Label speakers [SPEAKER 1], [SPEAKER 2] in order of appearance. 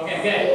[SPEAKER 1] Okay, good.